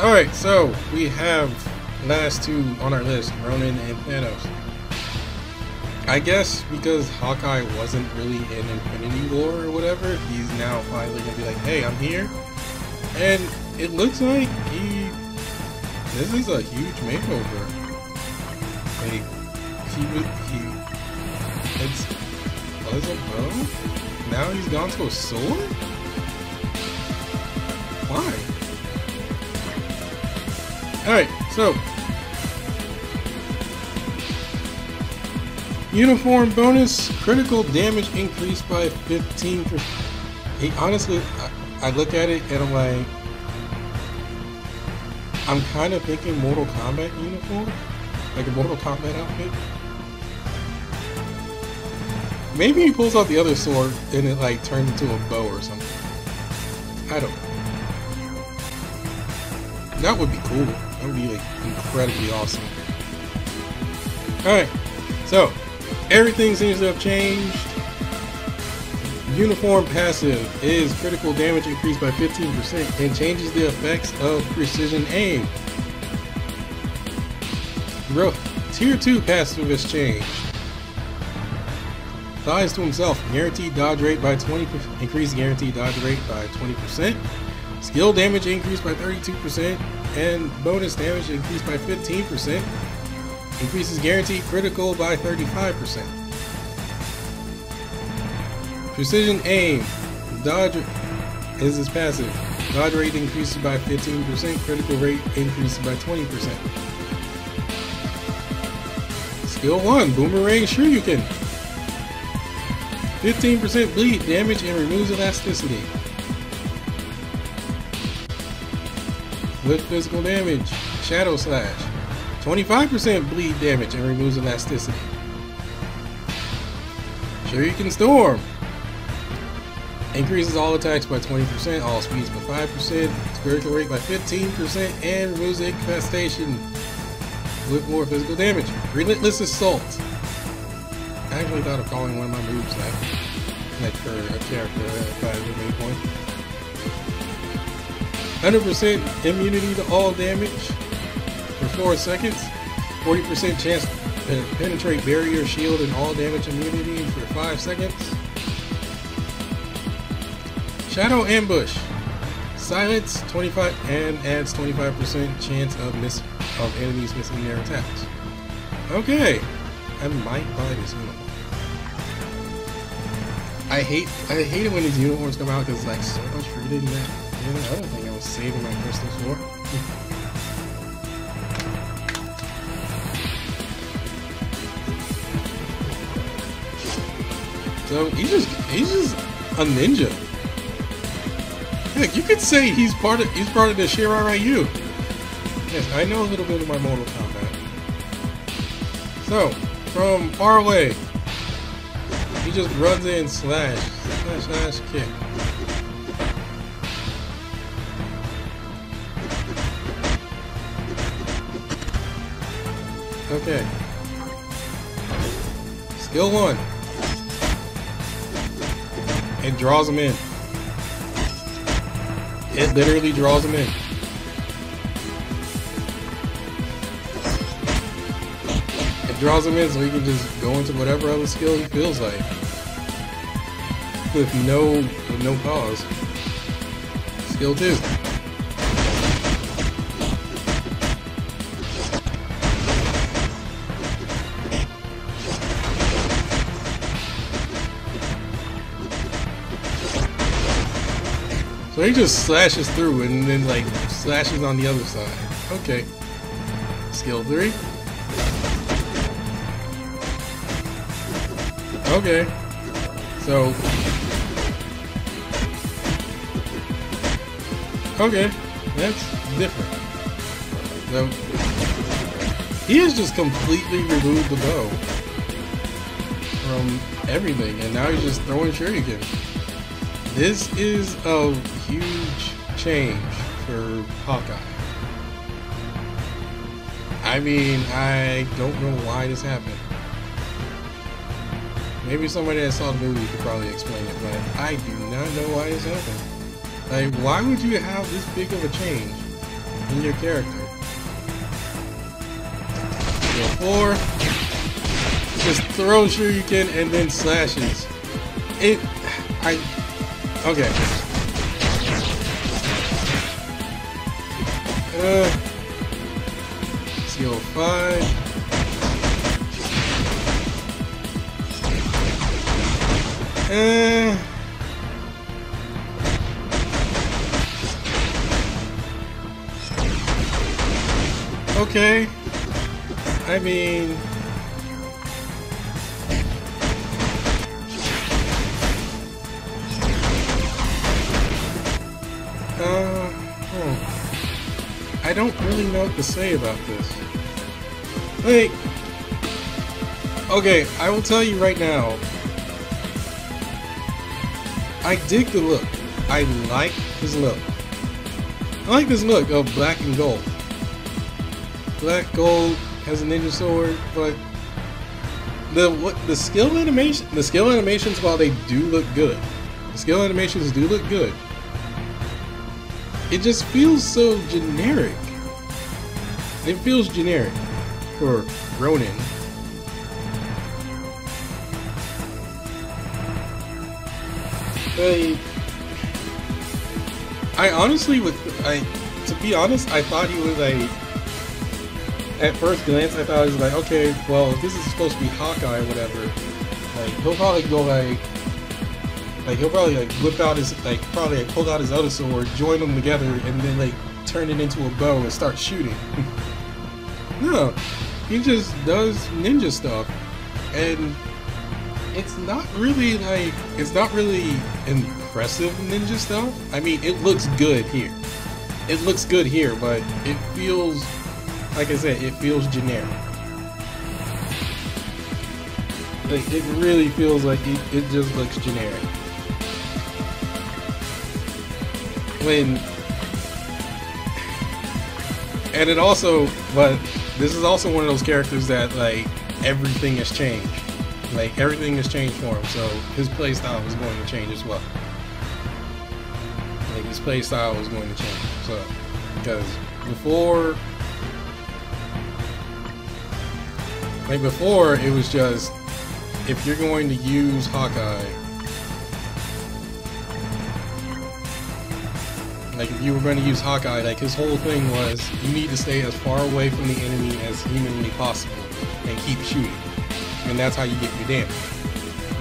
Alright, so we have last two on our list, Ronin and Thanos. I guess because Hawkeye wasn't really in Infinity War or whatever, he's now finally gonna be like, hey, I'm here. And it looks like he. This is a huge makeover. Like, he. he it's. Was a bow? Now he's gone to a sword? Why? Alright, so. Uniform bonus, critical damage increased by 15%. He, honestly, I, I look at it and I'm like, I'm kind of thinking Mortal Kombat uniform, like a Mortal Kombat outfit. Maybe he pulls out the other sword and it like turns into a bow or something. I don't know. That would be cool. That would be like incredibly awesome. Alright, so everything seems to have changed. Uniform passive is critical damage increased by 15% and changes the effects of precision aim. Bro, tier 2 passive has changed. Thighs to himself, guaranteed dodge rate by 20%, increased guaranteed dodge rate by 20%. Skill damage increased by 32% and bonus damage increased by 15%. Increases guaranteed critical by 35%. Precision aim. Dodge is his passive. Dodge rate increases by 15%. Critical rate increases by 20%. Skill 1. Boomerang Shuriken. 15% bleed damage and removes elasticity. With physical damage. Shadow Slash. 25% bleed damage and removes elasticity. Shuriken Storm. Increases all attacks by 20%, all speeds by 5%, spiritual rate by 15%, and removes incapacitation with more physical damage. Relentless Assault. I actually thought of calling one of my moves that. Like for a character if I was main point. 100% immunity to all damage for 4 seconds. 40% chance to penetrate barrier, shield, and all damage immunity for 5 seconds. Shadow Ambush. Silence 25 and adds 25% chance of miss of enemies missing their attacks. Okay. I might buy this uniform. I hate I hate it when these uniforms come out because like so much for that you know, other thing I was saving my crystals for. So he's just he's just a ninja. Heck, you could say he's part of he's part of the Shirai Ryu. Yes, I know a little bit of my Mortal Kombat. So, from far away, he just runs in, slash, slash, slash, kick. Okay. Skill one. It draws him in. It literally draws him in. It draws him in so he can just go into whatever other skill he feels like. With no with no cause. Skill two. So he just slashes through and then like slashes on the other side. Okay. Skill three. Okay. So. Okay. That's different. So. He has just completely removed the bow from everything, and now he's just throwing shuriken. This is a huge change for Hawkeye. I mean, I don't know why this happened. Maybe somebody that saw the movie could probably explain it, but I do not know why this happened. Like, why would you have this big of a change? in your character. 4. Just throw shuriken and then slashes. It... I... Okay. Uh... Skill 5. Uh, okay. I mean... don't really know what to say about this. Like, okay, I will tell you right now, I dig the look. I like his look. I like this look of black and gold. Black gold has a ninja sword, but the what the skill animation the skill animations while they do look good, the skill animations do look good. It just feels so generic. It feels generic for Ronin. I, I honestly would, I, to be honest, I thought he was like, at first glance, I thought he was like, okay, well, if this is supposed to be Hawkeye or whatever, like, he'll probably go like, like, he'll probably like whip out his, like, probably like pull out his other sword, join them together, and then like turn it into a bow and start shooting. no, he just does ninja stuff, and it's not really like it's not really impressive ninja stuff. I mean, it looks good here. It looks good here, but it feels like I said, it feels generic. Like it really feels like it, it just looks generic. When and it also but this is also one of those characters that like everything has changed like everything has changed for him, so his playstyle is going to change as well. Like his playstyle is going to change. So because before like before it was just if you're going to use Hawkeye like if you were going to use Hawkeye, like his whole thing was you need to stay as far away from the enemy as humanly possible and keep shooting and that's how you get your damage.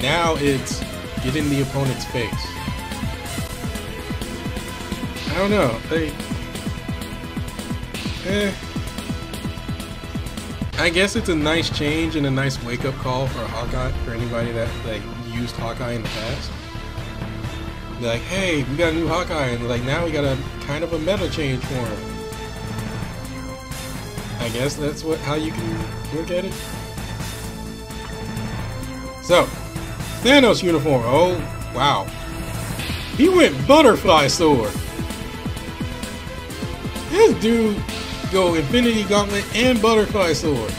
Now it's get in the opponent's face. I don't know. They, eh. I guess it's a nice change and a nice wake-up call for Hawkeye, for anybody that like used Hawkeye in the past. Like, hey, we got a new Hawkeye, and like now we got a kind of a meta change for him. I guess that's what how you can look at it. So, Thanos uniform. Oh, wow. He went butterfly sword. This dude go Infinity Gauntlet and butterfly sword.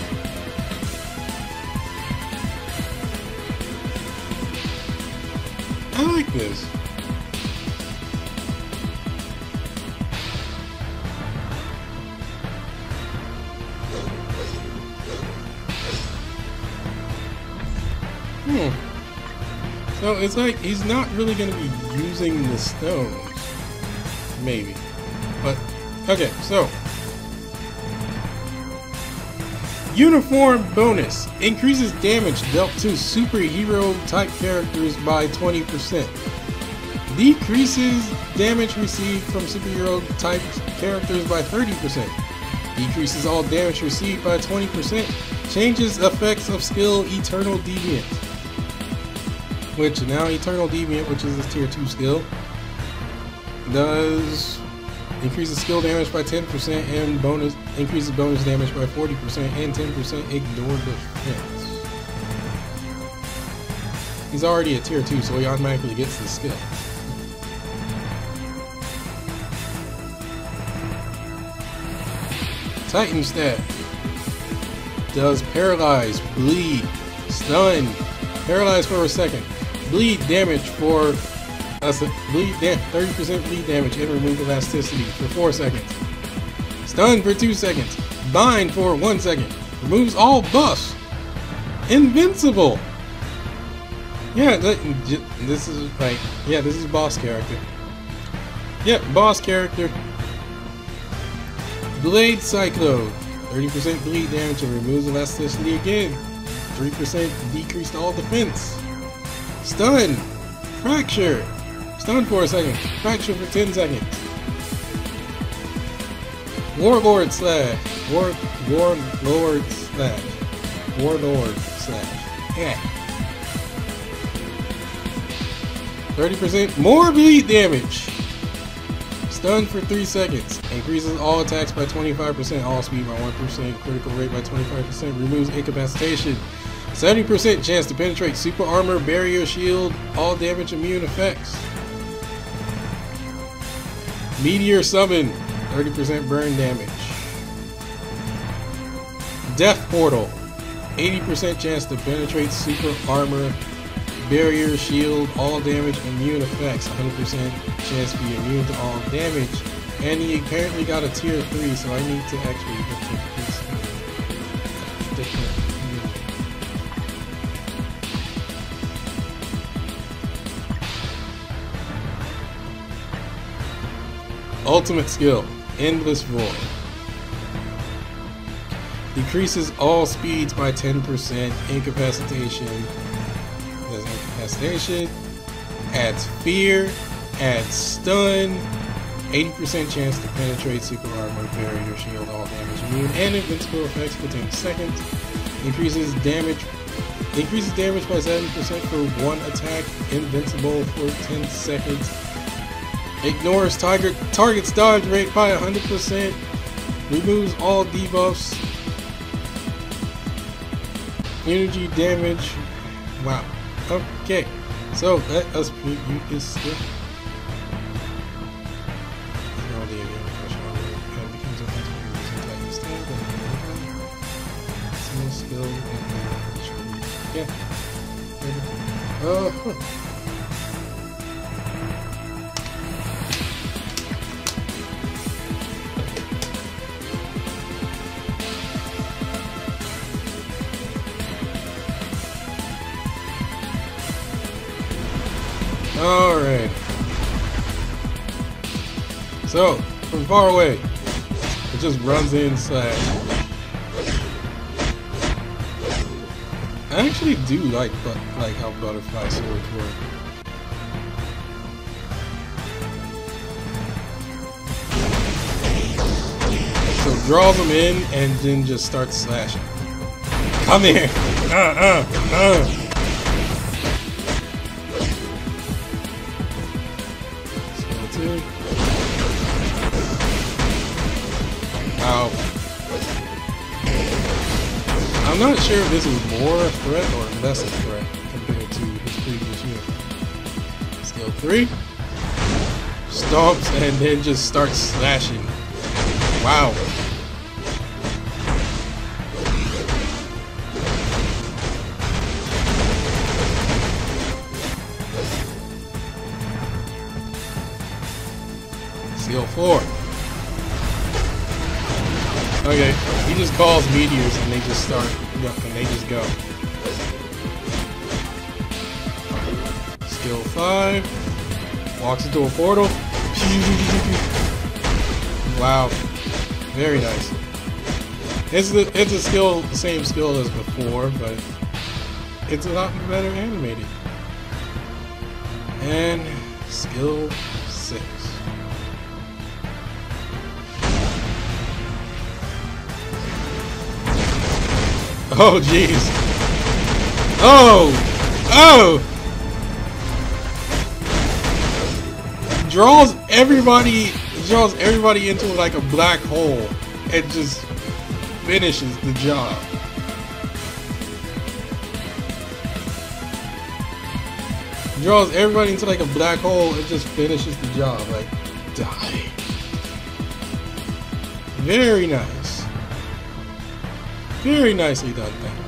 So it's like he's not really going to be using the stones. Maybe. But, okay, so. Uniform bonus. Increases damage dealt to superhero type characters by 20%. Decreases damage received from superhero type characters by 30%. Decreases all damage received by 20%. Changes effects of skill Eternal Deviant which now Eternal Deviant, which is a tier 2 skill, does increases skill damage by 10% and bonus increases bonus damage by 40% and 10% ignore defense. He's already a tier 2, so he automatically gets the skill. Titan stat does paralyze, bleed, stun, paralyze for a second, bleed damage for uh, us bleed 30% bleed damage and remove elasticity for 4 seconds. Stun for 2 seconds. Bind for 1 second. Removes all buffs. Invincible. Yeah, this is like, yeah, this is boss character. Yep, boss character. Blade Cyclone. 30% bleed damage and removes elasticity again. 3% decreased all defense. Stun. Fracture. Stun for a second. Fracture for 10 seconds. Warlord slash. War Warlord slash. Warlord slash. Yeah. 30% more bleed damage. Stun for 3 seconds. Increases all attacks by 25%, all speed by 1%, critical rate by 25%, removes incapacitation. 70% chance to penetrate super armor, barrier shield, all damage immune effects. Meteor summon, 30% burn damage. Death portal, 80% chance to penetrate super armor, barrier, shield, all damage, immune effects, 100% chance to be immune to all damage. And he apparently got a tier 3, so I need to actually look at this. Ultimate skill, Endless Void. Decreases all speeds by 10%, incapacitation, Incapacitation, adds fear, adds stun, 80% chance to penetrate super armor, barrier, shield, all damage immune, and invincible effects for 10 seconds. Increases damage increases damage by 7% for one attack, invincible for 10 seconds. Ignores target target's dodge rate by 100%. Removes all debuffs. Energy damage. Wow. Okay, so let us preview this skill yeah. Uh. Far away, it just runs inside. I actually do like like how butterfly swords work. So draws them in and then just starts slashing. Come here! Uh, uh, uh! I'm not sure if this is more a threat or less a threat compared to his previous unit. Skill 3. Stomps and then just starts slashing. Wow. Skill 4. Okay, he just calls meteors and they just start, and they just go. Skill 5. Walks into a portal. wow. Very nice. It's, the, it's a skill, the same skill as before, but it's a lot better animated. And skill 6. Oh, jeez. Oh! Oh! Draws everybody, draws everybody into like a black hole and just finishes the job. Draws everybody into like a black hole and just finishes the job. Like, die. Very nice. Very nicely done, Thanos.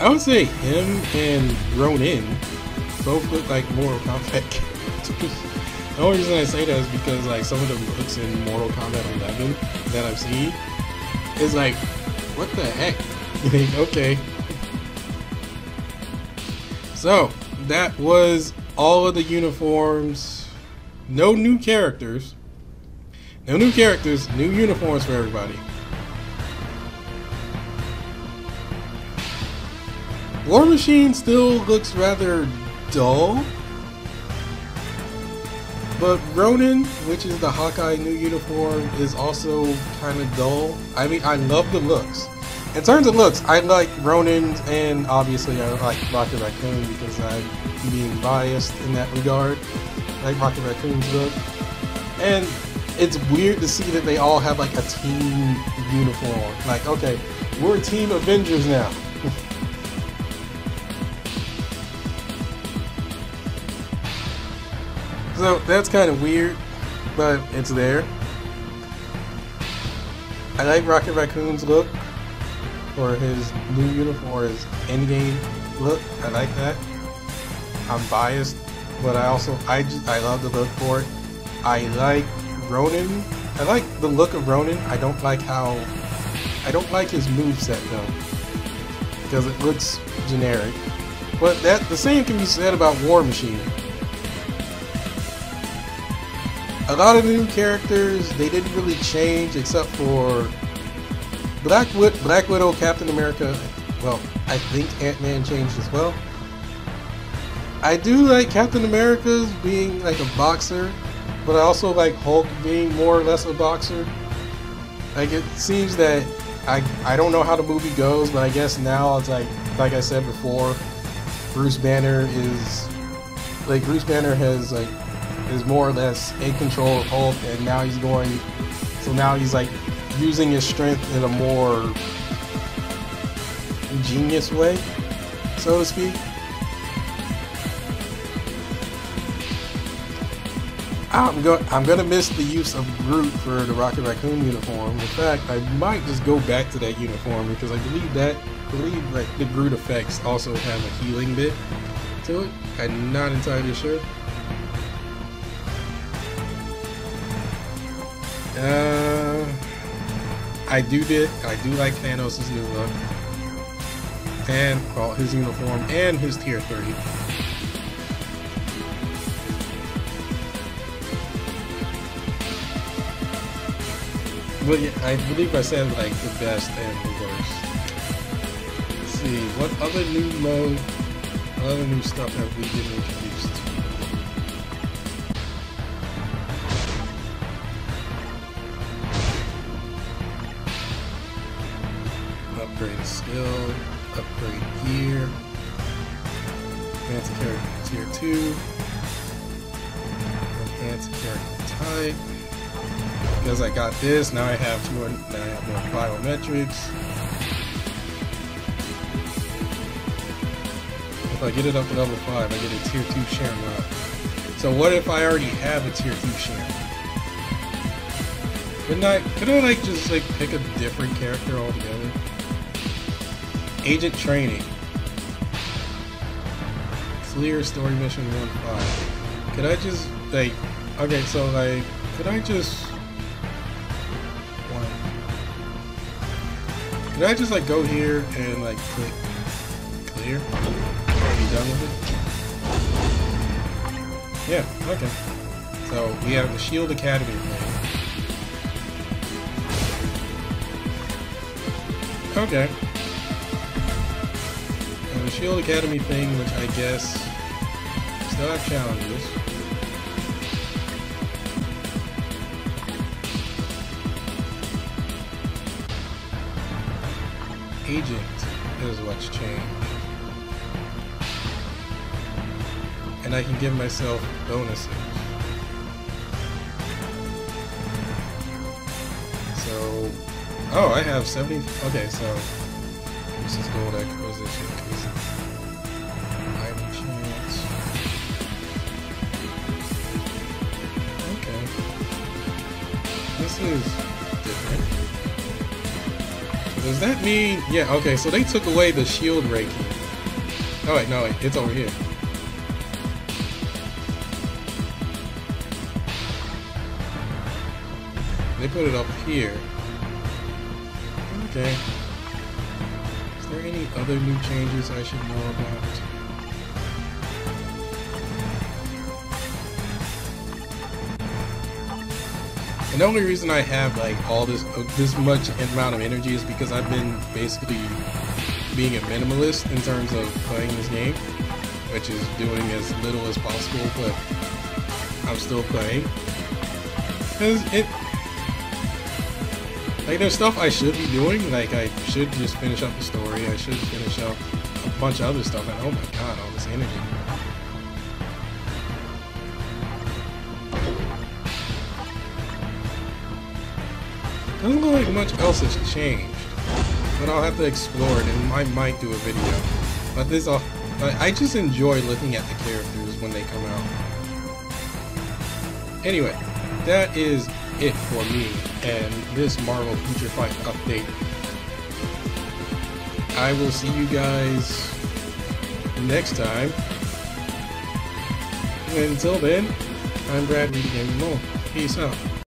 I would say him and Ronin both look like Mortal Kombat characters. the only reason I say that is because like some of the looks in Mortal Kombat 11 that I've seen is like, what the heck? okay. So that was all of the uniforms. No new characters. No new characters, new uniforms for everybody. War Machine still looks rather dull. But Ronin, which is the Hawkeye new uniform, is also kind of dull. I mean, I love the looks. In terms of looks, I like Ronin's and obviously I like Rocket Raccoon because I'm being biased in that regard. I like Rocket Raccoon's look. And it's weird to see that they all have like a team uniform. Like, okay, we're Team Avengers now. So that's kind of weird, but it's there. I like Rocket Raccoon's look or his new uniform, or his endgame look. I like that. I'm biased, but I also I just I love the look for it. I like Ronin. I like the look of Ronin. I don't like how I don't like his move set though. Because it looks generic. But that the same can be said about War Machine. A lot of the new characters, they didn't really change except for Black, Wid Black Widow, Captain America. Well, I think Ant-Man changed as well. I do like Captain America's being like a boxer but I also like Hulk being more or less a boxer. Like it seems that I I don't know how the movie goes, but I guess now it's like like I said before, Bruce Banner is like Bruce Banner has like is more or less in control of Hulk, and now he's going. So now he's like using his strength in a more genius way, so to speak. I'm going. I'm gonna miss the use of Groot for the Rocket Raccoon uniform. In fact, I might just go back to that uniform because I believe that I believe like the Groot effects also have a healing bit to it. I'm not entirely sure. Uh, I do did. I do like Thanos' new look and well, his uniform and his tier 30. But yeah, I believe I said like the best and the worst. Let's see, what other new mode, other new stuff have we been introduced to? Upgrade upgrade gear, enhance character tier 2, enhance character type, because I got this, now I have more, now I have more biometrics. If I get it up to level 5, I get a tier 2 Shamrock. So what if I already have a tier 2 Shamrock? Couldn't I, could I like just like pick a different character altogether? Agent Training. Clear story mission 1-5. Could I just like, okay so like, could I just One. Can I just like go here and like click clear? You done with it? Yeah, okay. So we have the Shield Academy. Okay. Shield Academy thing, which I guess still have challenges. agent is what's changed. And I can give myself bonuses. So, oh, I have 70, okay, so this is gold acquisition. Is does that mean... Yeah, okay, so they took away the shield raking. Oh wait, no, wait, it's over here. They put it up here. Okay. Is there any other new changes I should know about? And the only reason I have like all this this much amount of energy is because I've been basically being a minimalist in terms of playing this game, which is doing as little as possible, but I'm still playing. Cause it like there's stuff I should be doing, like I should just finish up the story, I should finish up a bunch of other stuff, and oh my god, all this energy. Doesn't look like much else has changed, but I'll have to explore it, and I might do a video. But this, uh, I just enjoy looking at the characters when they come out. Anyway, that is it for me and this Marvel Future Fight update. I will see you guys next time. Until then, I'm Brad Reed Gaming Peace out.